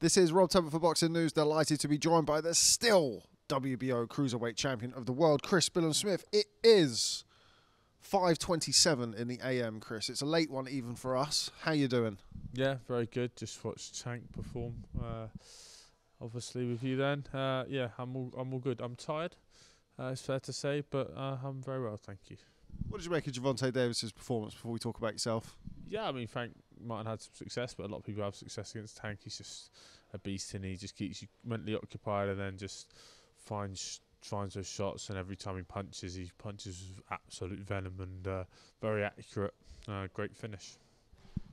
This is Rob Tebbutt for Boxing News. Delighted to be joined by the still WBO Cruiserweight Champion of the World, Chris Billam-Smith. It is 5:27 in the AM, Chris. It's a late one even for us. How you doing? Yeah, very good. Just watched Tank perform. Uh, obviously with you then. Uh, yeah, I'm all I'm all good. I'm tired. Uh, it's fair to say, but uh, I'm very well, thank you. What did you make of Gervonta Davis's performance before we talk about yourself? Yeah, I mean Frank might have had some success, but a lot of people have success against Tank. He's just a beast, and he just keeps you mentally occupied, and then just finds finds those shots. And every time he punches, he punches with absolute venom and uh, very accurate. Uh, great finish.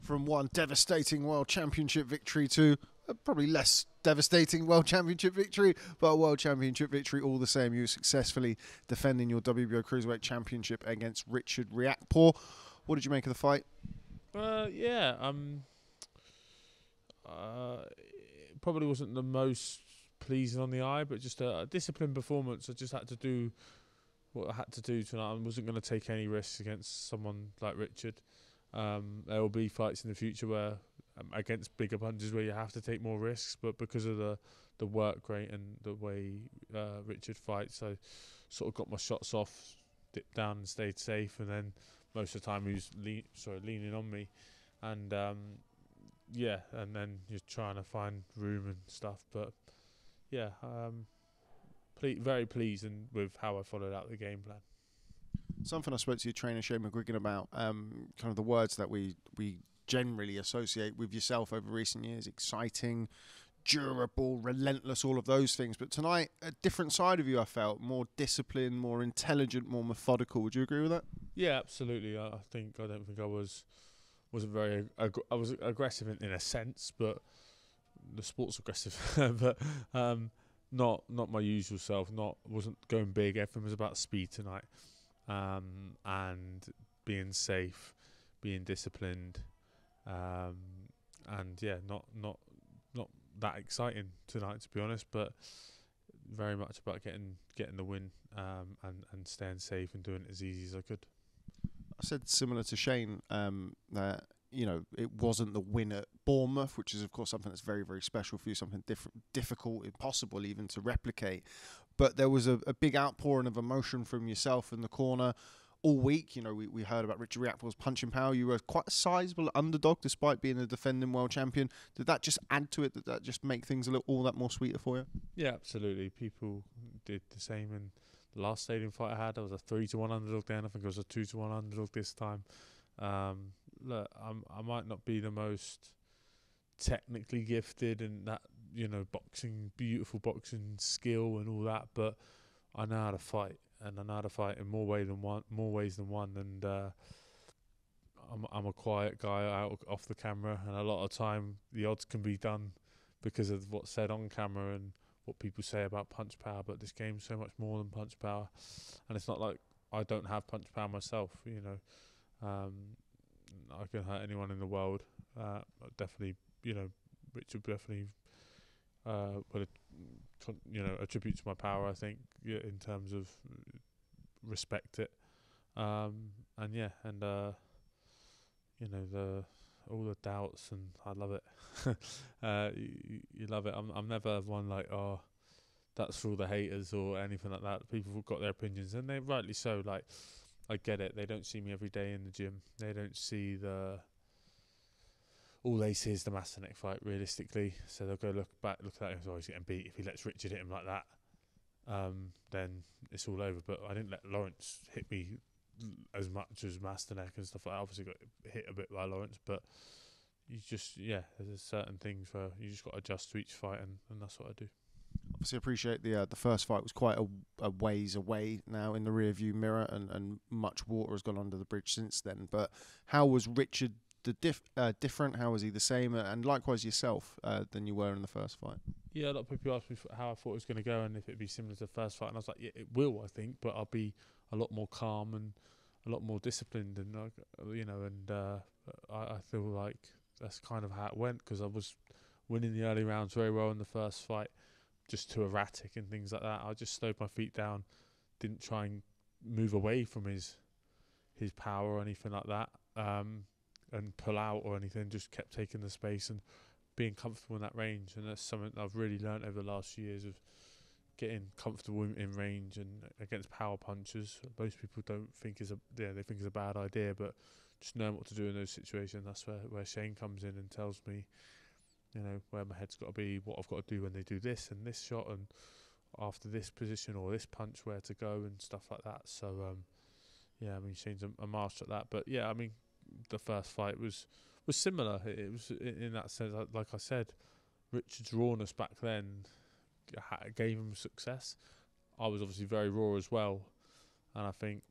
From one devastating world championship victory to probably less devastating world championship victory, but a world championship victory all the same. You successfully defending your WBO Cruiserweight Championship against Richard Riakporhe. What did you make of the fight? Uh, yeah, um, uh, it probably wasn't the most pleasing on the eye, but just a, a disciplined performance. I just had to do what I had to do tonight. I wasn't going to take any risks against someone like Richard. Um, there will be fights in the future where um, against bigger punches where you have to take more risks, but because of the the work rate and the way uh, Richard fights, I sort of got my shots off, dipped down and stayed safe, and then most of the time he was lean, sorry leaning on me, and um, yeah, and then you're trying to find room and stuff, but yeah, um, ple- very pleased and with how I followed out the game plan. Something I spoke to your trainer Shane McGuigan about, um, kind of the words that we we generally associate with yourself over recent years: exciting, durable, relentless, all of those things. But tonight, a different side of you. I felt more disciplined, more intelligent, more methodical. Would you agree with that? Yeah, absolutely. I, I think I don't think I was wasn't very ag- I was aggressive in, in a sense, but the sport's aggressive, but um, not not my usual self. Not wasn't going big. Everything was about speed tonight, um, and being safe, being disciplined, um, and yeah, not not not that exciting tonight to be honest, but very much about getting getting the win um, and and staying safe and doing it as easy as I could. I said similar to Shane um, that you know it wasn't the win at Bournemouth, which is of course something that's very very special for you, something different, difficult, impossible even to replicate. But there was a, a big outpouring of emotion from yourself in the corner all week. You know, we, we heard about Richard Riakporhe's punching power. You were quite a sizable underdog despite being a defending world champion. Did that just add to it? Did that just make things a little all that more sweeter for you? Yeah, absolutely. People did the same in the last stadium fight I had. I was a three to one underdog then. I think I was a two to one underdog this time. Um, look, I'm, I might not be the most technically gifted and that you know boxing, beautiful boxing skill and all that, but I know how to fight and I know how to fight in more way than one, more ways than one. And uh, I'm I'm a quiet guy out off the camera, and a lot of time the odds can be done because of what's said on camera and what people say about punch power. But this game's so much more than punch power, and it's not like I don't have punch power myself. You know, um, I can hurt anyone in the world. Uh, definitely, you know, Richard definitely uh, would you know attribute to my power. I think yeah, in terms of respect it, um, and yeah, and uh, you know the all the doubts and I love it. uh, you, you love it. I'm I'm never one like oh that's for all the haters or anything like that. People have got their opinions and they rightly so. Like I get it. They don't see me every day in the gym. They don't see the all they see is the Masternak fight realistically. So they'll go look back, look at that, and oh, he's getting beat. If he lets Richard hit him like that, um, then it's all over. But I didn't let Lawrence hit me as much as Masternak and stuff like that. I obviously got hit a bit by Lawrence, but you just, yeah, there's certain things where you just got to adjust to each fight, and, and that's what I do. Obviously, appreciate the uh, the first fight was quite a, a ways away now in the rear view mirror, and, and much water has gone under the bridge since then. But how was Richard the diff, uh, different? How was he the same? And likewise yourself uh, than you were in the first fight. Yeah, a lot of people asked me how I thought it was going to go and if it'd be similar to the first fight, and I was like, yeah, it will, I think, but I'll be a lot more calm and a lot more disciplined, and uh, you know, and uh, I, I feel like that's kind of how it went because I was winning the early rounds very well in the first fight, just too erratic and things like that. I just slowed my feet down, didn't try and move away from his his power or anything like that. Um, and pull out or anything. Just kept taking the space and being comfortable in that range, and that's something I've really learned over the last few years of getting comfortable in, range and against power punches. Most people don't think is a yeah they think is a bad idea, but just knowing what to do in those situations. That's where where Shane comes in and tells me, you know, where my head's got to be, what I've got to do when they do this and this shot, and after this position or this punch, where to go and stuff like that. So um, yeah, I mean Shane's a, a master at that. But yeah, I mean the first fight was was similar. It, was in, in that sense, like I said, Richard's rawness back then gave him success. I was obviously very raw as well, and I think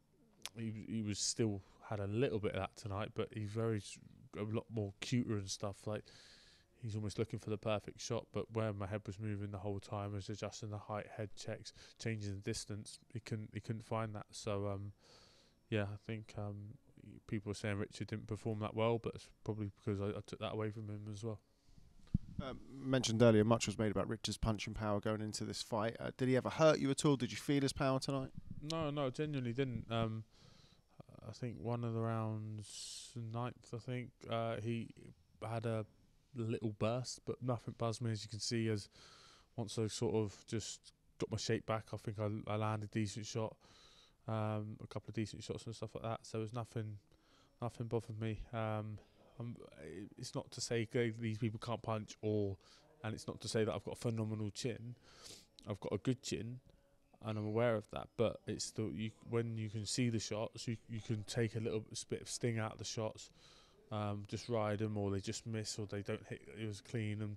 he he was still had a little bit of that tonight, but he's very a lot more cuter and stuff. Like he's almost looking for the perfect shot, but where my head was moving the whole time, I was adjusting the height, head checks, changing the distance. He couldn't he couldn't find that. So um, yeah, I think um, people were saying Richard didn't perform that well, but it's probably because I, I took that away from him as well. Um, mentioned earlier, much was made about Richard's punching power going into this fight. Uh, did he ever hurt you at all? Did you feel his power tonight? No, no, genuinely didn't. Um, I think one of the rounds, ninth, I think, uh, he had a little burst, but nothing buzzed me, as you can see. As once I sort of just got my shape back, I think I, I landed a decent shot, um, a couple of decent shots and stuff like that. So it was nothing, nothing bothered me. Um, I'm, it's not to say these people can't punch, or and it's not to say that I've got a phenomenal chin. I've got a good chin, and I'm aware of that. But it's the you when you can see the shots, you you can take a little bit of sting out of the shots, um, just ride them, or they just miss, or they don't hit. It was clean, and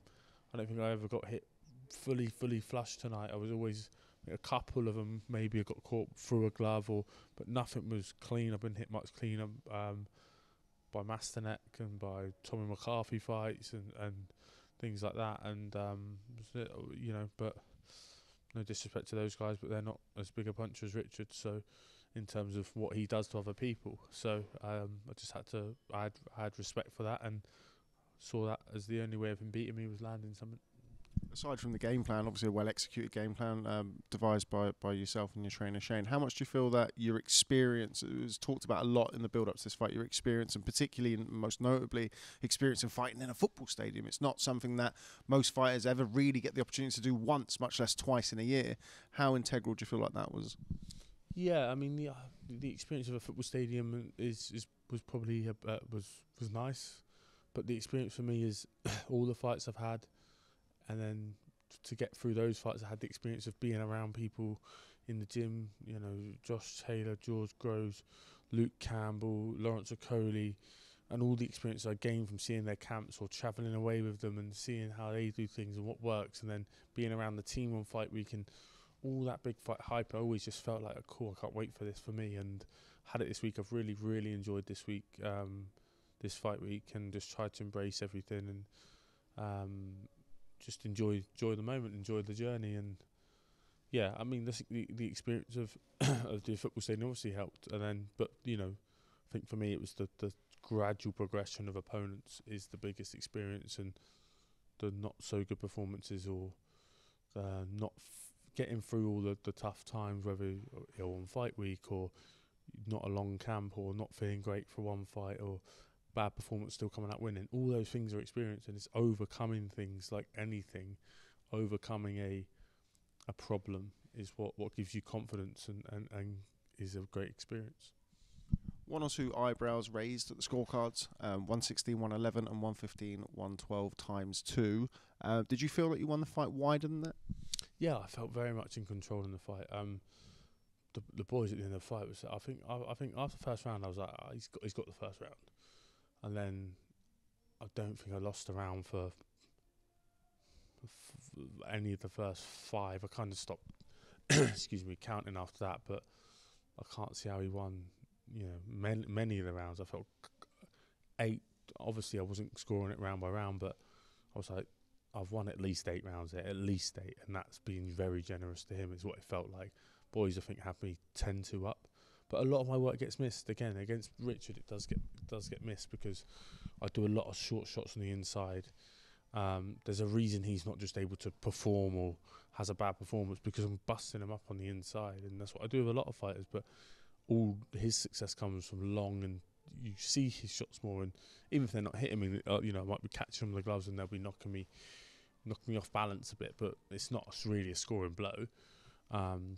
I don't think I ever got hit fully fully flush tonight. I was always a couple of them maybe got caught through a glove, or but nothing was clean. I've been hit much cleaner. Um, by Masternak and by Tommy McCarthy fights and, and things like that. And um, you know, but no disrespect to those guys, but they're not as big a puncher as Richard. So in terms of what he does to other people, so um, I just had to I had, I had respect for that and saw that as the only way of him beating me was landing something aside from the game plan, obviously a well executed game plan um, devised by, by yourself and your trainer Shane, how much do you feel that your experience, it was talked about a lot in the build up to this fight, your experience and particularly and most notably experience in fighting in a football stadium? It's not something that most fighters ever really get the opportunity to do once, much less twice in a year. How integral do you feel like that was? Yeah, I mean the uh, the experience of a football stadium is, is was probably uh, was was nice, but the experience for me is all the fights I've had and then to get through those fights, I had the experience of being around people in the gym. You know, Josh Taylor, George Groves, Luke Campbell, Lawrence Okolie, and all the experience I gained from seeing their camps or travelling away with them and seeing how they do things and what works, and then being around the team on fight week and all that big fight hype. I always just felt like, oh, cool, I can't wait for this for me. And had it this week. I've really, really enjoyed this week, um, this fight week, and just tried to embrace everything and. Um, just enjoy enjoy the moment, enjoy the journey, and yeah, I mean the the, the experience of of the football stadium obviously helped, and then but you know, I think for me it was the the gradual progression of opponents is the biggest experience, and the not so good performances or uh, not f- getting through all the, the tough times, whether ill on fight week or not a long camp or not feeling great for one fight or bad performance still coming out winning. All those things are experienced, and it's overcoming things like anything. Overcoming a a problem is what, what gives you confidence and, and, and is a great experience. One or two eyebrows raised at the scorecards um, 116, 111, and 115, 112 times two. Uh, did you feel that you won the fight wider than that? Yeah, I felt very much in control in the fight. Um, the the boys at the end of the fight was I think I, I think after the first round I was like oh, he's got he's got the first round and then I don't think I lost a round for any of the first five. I kind of stopped, excuse me, counting after that, but I can't see how he won. You know, many many of the rounds. I felt eight. Obviously, I wasn't scoring it round by round, but I was like, I've won at least eight rounds there, at least eight, and that's been very generous to him. Is what it felt like. Boys, I think, had me ten to up, but a lot of my work gets missed. Again, against Richard, it does get does get missed because I do a lot of short shots on the inside. Um, there's a reason he's not just able to perform or has a bad performance because I'm busting him up on the inside, and that's what I do with a lot of fighters. But all his success comes from long and you see his shots more, and even if they're not hitting me, uh, you know, I might be catching them with the gloves and they'll be knocking me, knocking me off balance a bit. But it's not really a scoring blow, because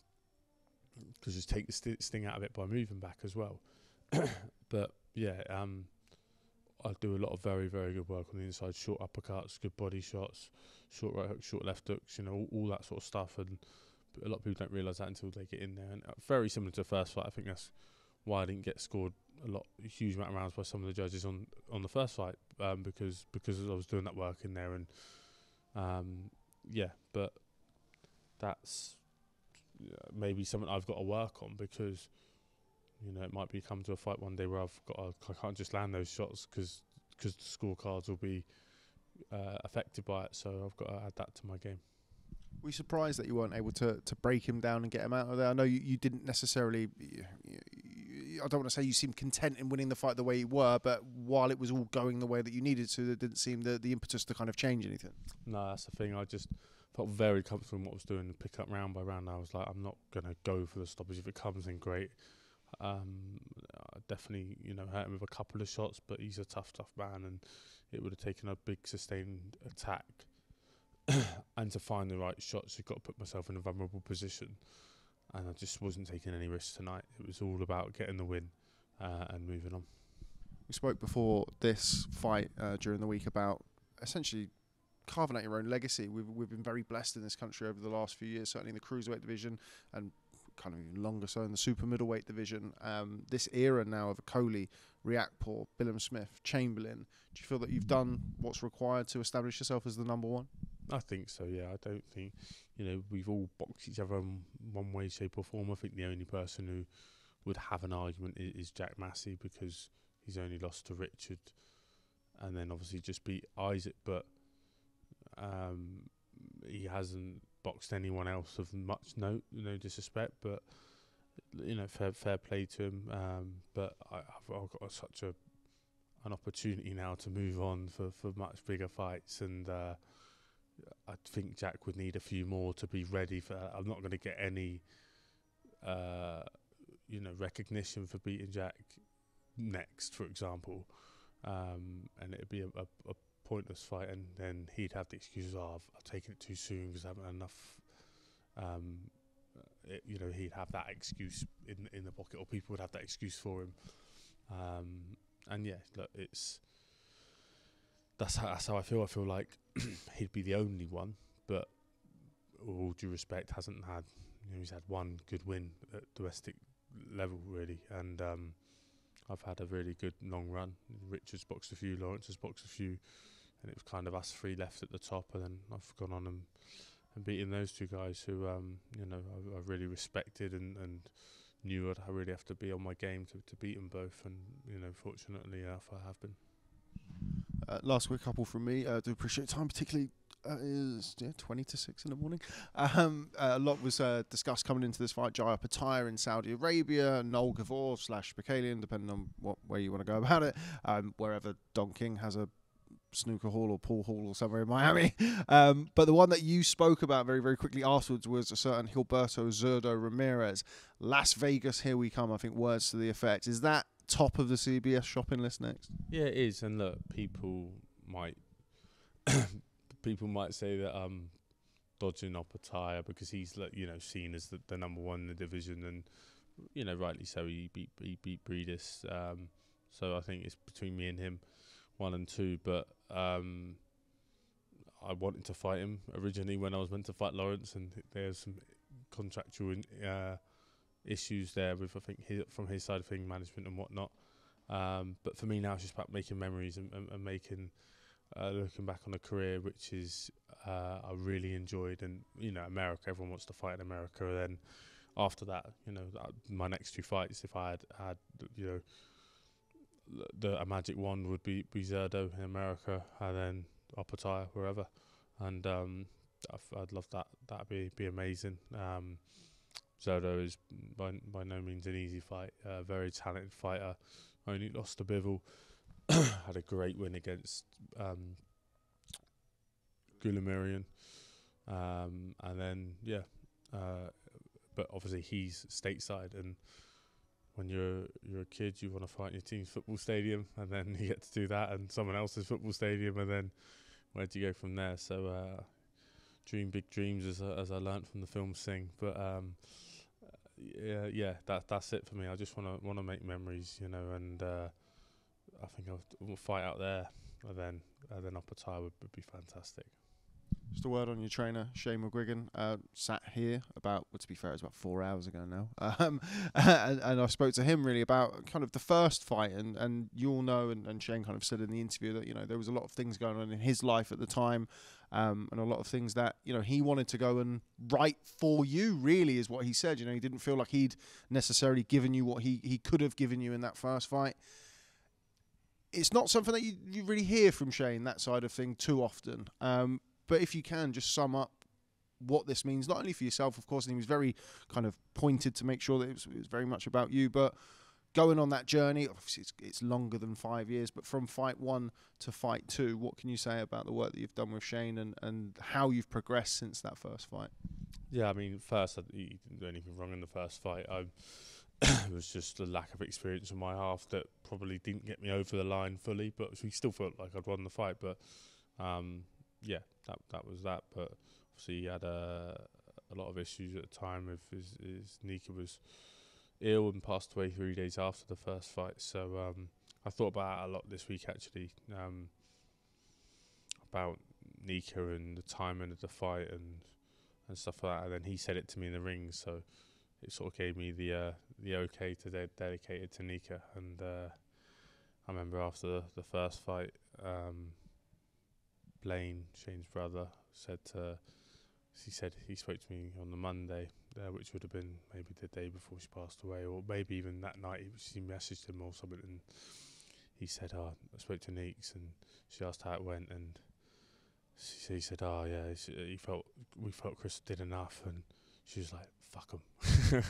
um, just take the st- sting out of it by moving back as well. but yeah, um, I do a lot of very very good work on the inside, short uppercuts, good body shots, short right hooks, short left hooks, you know, all, all that sort of stuff. And a lot of people don't realise that until they get in there. And uh, very similar to the first fight, I think that's why I didn't get scored a lot, a huge amount of rounds by some of the judges on on the first fight um, because because I was doing that work in there and um, yeah, but that's maybe something I've got to work on because you know it might be come to a fight one day where I've got to, I can't just land those shots because because the scorecards will be uh, affected by it. So I've got to add that to my game. Were you surprised that you weren't able to, to break him down and get him out of there? I know you, you didn't necessarily. You, you, I don't want to say you seemed content in winning the fight the way you were, but while it was all going the way that you needed to, there didn't seem the, the impetus to kind of change anything. No, that's the thing. I just felt very comfortable in what I was doing, and pick up round by round. I was like, I'm not going to go for the stoppage. If it comes in, great. Um, I definitely, you know, hurt him with a couple of shots, but he's a tough, tough man, and it would have taken a big sustained attack and to find the right shots, you've got to put myself in a vulnerable position. And I just wasn't taking any risks tonight. It was all about getting the win uh, and moving on. We spoke before this fight uh, during the week about essentially carving out your own legacy. We've we've been very blessed in this country over the last few years, certainly in the cruiserweight division and kind of even longer so in the super middleweight division. Um, this era now of Okolie, Riakporhe, Billam Smith, Chamberlain. Do you feel that you've done what's required to establish yourself as the number one? I think so. Yeah, I don't think you know we've all boxed each other in one way, shape, or form. I think the only person who would have an argument is, is Jack Massey because he's only lost to Richard, and then obviously just beat Isaac, but um, he hasn't boxed anyone else of much note. No disrespect, but you know, fair fair play to him. Um, but I, have I've got such a an opportunity now to move on for, for much bigger fights and. Uh, I think Jack would need a few more to be ready for. I'm not going to get any, uh, you know, recognition for beating Jack next, for example, um, and it'd be a, a, a, pointless fight, and then he'd have the excuses, "Oh, I've, I've taken it too soon because I haven't had enough." Um, it, you know, he'd have that excuse in in the pocket, or people would have that excuse for him. Um, and yeah, look, it's that's how, that's how I feel. I feel like he'd be the only one, but all due respect, hasn't had. You know, he's had one good win at domestic level, really, and um, I've had a really good long run. Richard's boxed a few, Lawrence has boxed a few, and it was kind of us three left at the top, and then I've gone on and and beaten those two guys who um, you know I, I really respected and and knew I'd I really have to be on my game to to beat them both, and you know fortunately enough I have been. Uh, last quick couple from me. I uh, do appreciate time, particularly uh, is yeah, 20 to 6 in the morning. Um, uh, a lot was uh, discussed coming into this fight. Jai Opetaia in Saudi Arabia, Noel Gevor slash Mikaelian, depending on what way you want to go about it. Um, wherever Don King has a snooker hall or pool hall or somewhere in Miami. Um, but the one that you spoke about very, very quickly afterwards was a certain Gilberto Zurdo Ramirez. Las Vegas, here we come, I think, words to the effect. Is that top of the CBS shopping list next. Yeah, it is. And look, people might people might say that um dodging Opetaia because he's you know seen as the, the number one in the division and you know rightly so he beat he beat Briedis um so I think it's between me and him one and two but um I wanted to fight him originally when I was meant to fight Lawrence and there's some contractual uh issues there with I think his, from his side of thing, management and whatnot. Um, but for me now, it's just about making memories and, and, and making uh, looking back on a career which is uh, I really enjoyed. And you know, America, everyone wants to fight in America. And then after that, you know, my next two fights, if I had had you know the a magic wand would be be Zurdo in America, and then Opetaia wherever. And um, I'd, I'd love that. That'd be be amazing. Um, Zurdo is by by no means an easy fight. A very talented fighter. Only lost to Bivol. Had a great win against um, Goulamirian. Um, and then yeah, uh, but obviously he's stateside, and when you're you're a kid, you want to fight in your team's football stadium, and then you get to do that in someone else's football stadium, and then where do you go from there? So, uh, dream big dreams, as as I learnt from the film Sing. But um, yeah, yeah, that that's it for me. I just want to want to make memories, you know, and uh, I think I'll, will fight out there, and then and then Opetaia would, would be fantastic. Just a word on your trainer, Shane McGuigan, uh, sat here about, well, to be fair, it's about four hours ago now. Um, and, and I spoke to him really about kind of the first fight. And, and you all know, and, and Shane kind of said in the interview that, you know, there was a lot of things going on in his life at the time um, and a lot of things that, you know, he wanted to go and write for you, really, is what he said. You know, he didn't feel like he'd necessarily given you what he, he could have given you in that first fight it's not something that you, you really hear from Shane that side of thing too often. Um, but if you can just sum up what this means, not only for yourself, of course, and he was very kind of pointed to make sure that it was, it was very much about you, but going on that journey, obviously it's, it's, longer than five years, but from fight one to fight two, what can you say about the work that you've done with Shane and, and how you've progressed since that first fight? Yeah, I mean, first, I, he didn't do anything wrong in the first fight. I, it was just a lack of experience on my half that probably didn't get me over the line fully, but we still felt like I'd won the fight. But um, yeah, that that was that. But obviously, he had a a lot of issues at the time. With his, his Nika was ill and passed away three days after the first fight. So um, I thought about it a lot this week actually um, about Nika and the timing of the fight and and stuff like that. And then he said it to me in the ring, so it sort of gave me the uh, the okay to de- dedicate it to Nika. And uh, I remember after the, the first fight. Um, Blain, Shane's brother, said to, he said he spoke to me on the Monday, uh, which would have been maybe the day before she passed away, or maybe even that night. She messaged him or something, and he said, "Oh, I spoke to Neeks, and she asked how it went, and she, he said, "Oh yeah, she, he felt we felt Chris did enough," and she was like, "Fuck him,"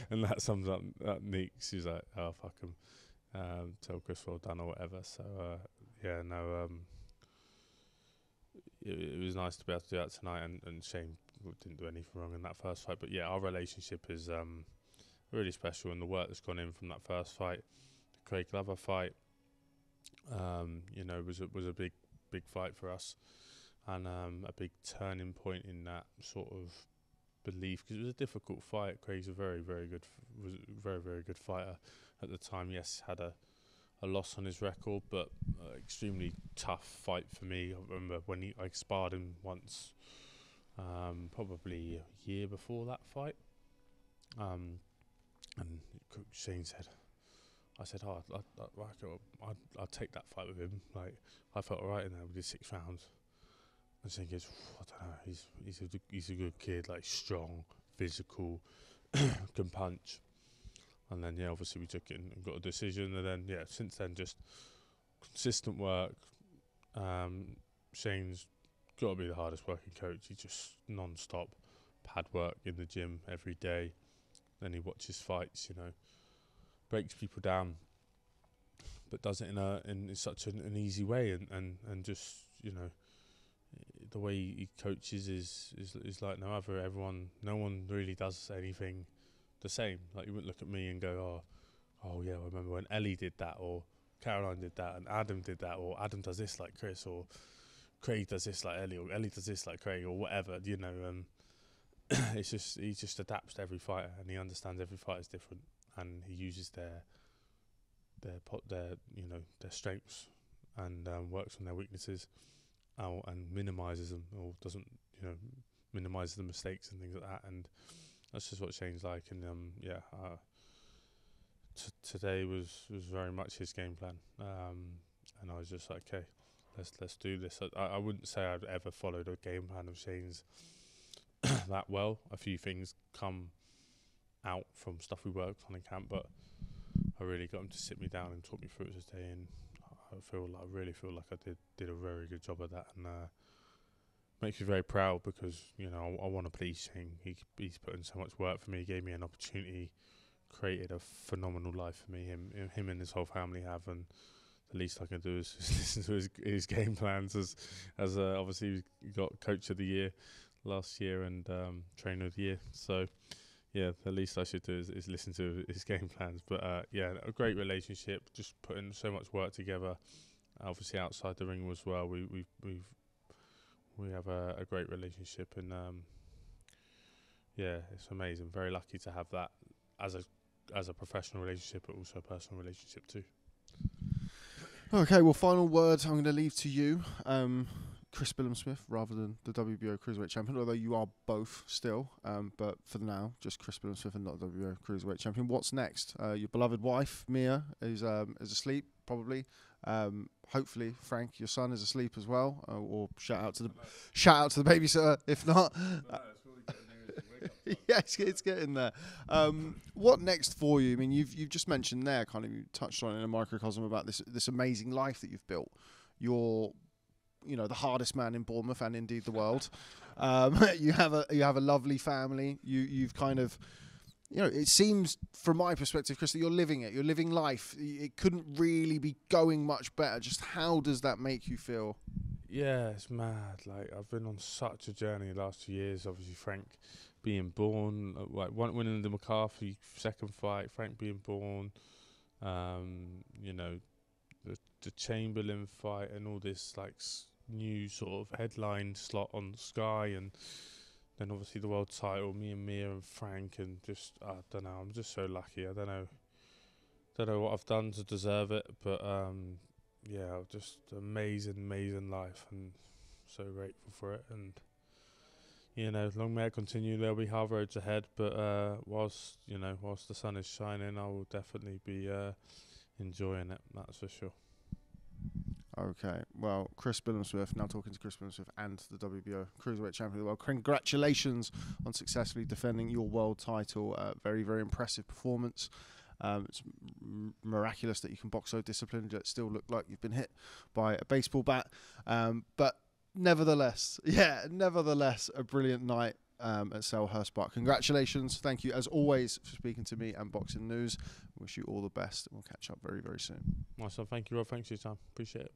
and that sums up that Neeks. She's like, "Oh fuck him." Um, tell Chris well done or whatever. So uh, yeah, no. Um, it, it, was nice to be able to do that tonight, and, and Shane didn't do anything wrong in that first fight. But yeah, our relationship is um, really special, and the work that's gone in from that first fight, the Craig Glover fight, um, you know, was a, was a big big fight for us, and um, a big turning point in that sort of belief because it was a difficult fight. Craig's a very very good, was very very good fighter at the time. Yes, had a a loss on his record, but uh, extremely tough fight for me. I remember when he, I sparred him once, um, probably a year before that fight. Um, and Shane said, I said, oh, I'd, I'd, I'd, I'd, take that fight with him. Like, I felt alright in there. We did six rounds. And Shane goes, I don't know, he's, he's, a, he's a good kid, like strong, physical, can punch and then yeah, obviously we took it and got a decision, and then yeah, since then just consistent work. Um, Shane's got to be the hardest working coach. He just non-stop pad work in the gym every day. Then he watches fights, you know, breaks people down, but does it in a in such an, an easy way, and, and and just you know the way he coaches is, is is like no other. Everyone, no one really does anything the same. Like you wouldn't look at me and go, "Oh, oh yeah, I remember when Ellie did that, or Caroline did that, and Adam did that, or Adam does this like Chris, or Craig does this like Ellie, or Ellie does this like Craig, or whatever." You know, um, it's just he just adapts to every fighter, and he understands every fighter is different, and he uses their their pot their you know their strengths and um, works on their weaknesses, and minimises them, or doesn't you know minimises the mistakes and things like that, and that's just what Shane's like, and um, yeah, uh, t- today was was very much his game plan, um, and I was just like, okay, let's let's do this. I, I wouldn't say I've ever followed a game plan of Shane's that well. A few things come out from stuff we worked on in camp, but I really got him to sit me down and talk me through it today, and I feel like, I really feel like I did did a very good job of that, and. Uh, makes me very proud because you know I, I want to please him. He he's put in so much work for me. He gave me an opportunity, created a phenomenal life for me. Him him and his whole family have, and the least I can do is, is listen to his his game plans. As as uh, obviously he got coach of the year last year and um, trainer of the year. So yeah, the least I should do is, is listen to his game plans. But uh, yeah, a great relationship. Just putting so much work together. Obviously, outside the ring as well, we we we've we have a, a great relationship, and um, yeah, it's amazing. Very lucky to have that as a as a professional relationship, but also a personal relationship too. Okay, well, final words I'm going to leave to you. Um, Chris Billam-Smith rather than the WBO Cruiserweight Champion, although you are both still. Um, but for now, just Chris Billam-Smith and not WBO Cruiserweight Champion. What's next? Uh, your beloved wife Mia is um, is asleep probably. Um, hopefully, Frank, your son, is asleep as well. Uh, or shout out to the shout out to the babysitter if not. yeah, it's, it's getting there. Um, what next for you? I mean, you've you've just mentioned there, kind of you touched on in a microcosm about this this amazing life that you've built. You're, you know, the hardest man in Bournemouth and indeed the world. Um, you have a you have a lovely family. You you've kind of you know, it seems from my perspective, Chris, that you're living it. You're living life. It couldn't really be going much better. Just how does that make you feel? Yeah, it's mad. Like I've been on such a journey the last two years. Obviously, Frank being born, uh, like one winning the McCarthy second fight, Frank being born, um, you know, the the Chamberlain fight and all this like s- new sort of headline slot on Sky and then obviously the world title, me and Mia and Frank and just I don't know, I'm just so lucky. I don't know don't know what I've done to deserve it, but um yeah, just amazing, amazing life and so grateful for it and you know, long may it continue. There'll be hard roads ahead, but uh, whilst you know, whilst the sun is shining, I will definitely be uh, enjoying it. That's for sure. Okay, well, Chris Billam-Smith, now talking to Chris Billam-Smith and the WBO Cruiserweight Champion of the World. Congratulations on successfully defending your world title. Uh, very, very impressive performance. Um, it's miraculous that you can box so disciplined yet still look like you've been hit by a baseball bat. Um, but nevertheless, yeah, nevertheless, a brilliant night um, at Selhurst Park. Congratulations. Thank you, as always, for speaking to me and Boxing News. Wish you all the best, we'll catch up very, very soon. Nice one. Thank you, Rob. Thanks for your time. Appreciate it.